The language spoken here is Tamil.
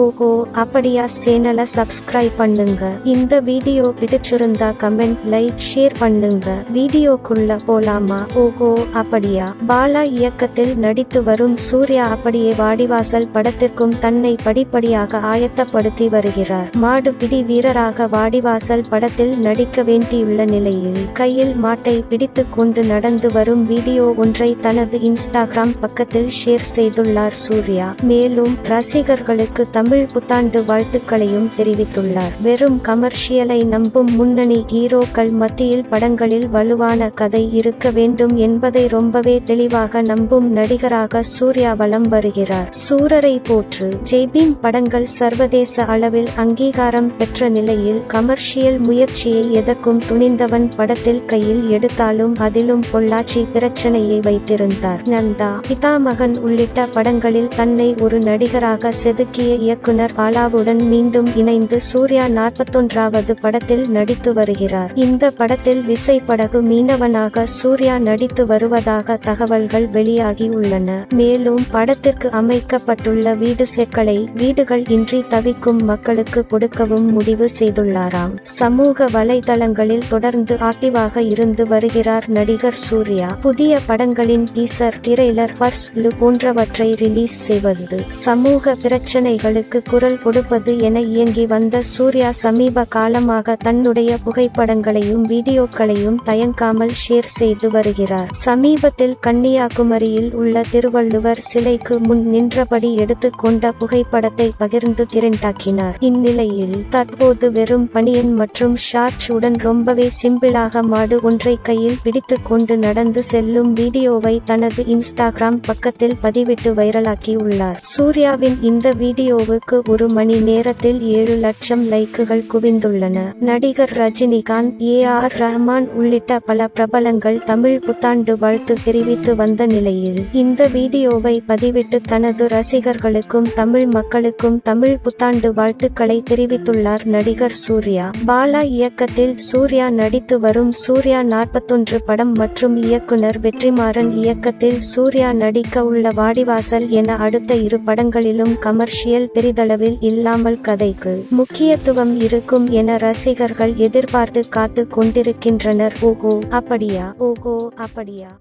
ஓஹோ அப்படியா சேனலை சப்ஸ்கிரைப் பண்ணுங்க. இந்த வீடியோ பிடிச்சிருந்தா கமெண்ட் லைக் ஷேர் பண்ணுங்க. வீடியோக்குள்ள போலாமா? ஓஹோ அப்படியா. பாலா இயக்கத்தில் நடித்து வரும் சூர்யா அப்படியே வாடிவாசல் படத்திற்கும் தன்னை படிப்படியாக ஆயத்தப்படுத்தி வருகிறார். மாடு பிடி வீரராக வாடிவாசல் படத்தில் நடிக்க வேண்டியுள்ள நிலையில் கையில் மாட்டை பிடித்து கொண்டு நடந்து வரும் வீடியோ ஒன்றை தனது இன்ஸ்டாகிராம் பக்கத்தில் ஷேர் செய்துள்ளார் சூர்யா. மேலும் ரசிகர்களுக்கு தமிழ் புத்தாண்டு வாழ்த்துக்களையும் தெரிவித்துள்ளார். வெறும் கமர்ஷியலை நம்பும் முன்னணி ஹீரோக்கள் மத்தியில் படங்களில் வலுவான கதை இருக்க வேண்டும் என்பதை ரொம்பவே தெளிவாக நம்பும் நடிகராக சூர்யா வலம் வருகிறார். சூரரை போற்று ஜெய்பீம் படங்கள் சர்வதேச அளவில் அங்கீகாரம் பெற்ற நிலையில் கமர்ஷியல் முயற்சியை எதற்கும் துணிந்தவன் படத்தில் கையில் எடுத்தாலும் அதிலும் பொள்ளாச்சி பிரச்சனையை வைத்திருந்தார். நந்தா பிதாமகன் உள்ளிட்ட படங்களில் தன்னை ஒரு நடிகராக செதுக்கிய இயக்குனர் பாலாவுடன் மீண்டும் இணைந்து சூர்யா நாற்பத்தொன்றாவது படத்தில் நடித்து வருகிறார். இந்த படத்தில் விசைப்படகு மீனவனாக சூர்யா நடித்து வருவதாக தகவல்கள் வெளியாகி உள்ளன. மேலும் படத்திற்கு அமைக்கப்பட்டுள்ள வீடு செட்களை வீடுகள் இன்றி தவிக்கும் மக்களுக்கு கொடுக்கவும் முடிவு செய்துள்ளாராம். சமூக வலைதளங்களில் தொடர்ந்து ஆக்டிவாக இருந்து வருகிறார் நடிகர் சூர்யா. புதிய படங்களின் டீசர் டிரெய்லர் ஃபர்ஸ்ட் லுக் போன்றவற்றை ரிலீஸ் செய்வது சமூக பிரச்சனைகளுக்கு குரல் கொடுப்பது என இயங்கி வந்த சூர்யா சமீப காலமாக தன்னுடைய புகைப்படங்களையும் வீடியோக்களையும் தயங்காமல் ஷேர் செய்து வருகிறார். சமீபத்தில் கன்னியாகுமரியில் உள்ள திருவள்ளுவர் சிலைக்கு முன் நின்றபடி எடுத்துக்கொண்ட புகைப்படத்தை பகிர்ந்து திரண்டாக்கினார். இந்நிலையில் தற்போது வெறும் பனியன் மற்றும் ஷார்ட்ஸ் உடன் ரொம்பவே சிம்பிளாக மாடு ஒன்றை கையில் பிடித்து கொண்டு நடந்து செல்லும் வீடியோவை தனது இன்ஸ்டாகிராம் பக்கத்தில் பதிவிட்டு வைரலாக்கி உள்ளார். சூர்யாவின் இந்த வீடியோ வீடியோவுக்கு ஒரு மணி நேரத்தில் ஏழு லட்சம் லைக்குகள் குவிந்துள்ளன. நடிகர் ரஜினிகாந்த் ஏ ஆர் ரஹ்மான் உள்ளிட்ட பல பிரபலங்கள் தமிழ் புத்தாண்டு வாழ்த்து தெரிவித்து வந்த நிலையில் இந்த வீடியோவை பதிவிட்டு தனது ரசிகர்களுக்கும் தமிழ் மக்களுக்கும் தமிழ் புத்தாண்டு வாழ்த்துக்களை தெரிவித்துள்ளார் நடிகர் சூர்யா. பாலா இயக்கத்தில் சூர்யா நடித்து வரும் சூர்யா நாற்பத்தொன்று படம் மற்றும் இயக்குனர் வெற்றிமாறன் இயக்கத்தில் சூர்யா நடிக்க உள்ள வாடிவாசல் என அடுத்த இரு படங்களிலும் கமர்ஷியல் பெரிதளவில் இல்லாமல் கதைக்கு முக்கியத்துவம் இருக்கும் என ரசிகர்கள் எதிர்பார்த்து காத்து கொண்டிருக்கின்றனர். ஓகோ அப்படியா? ஓகோ அப்படியா?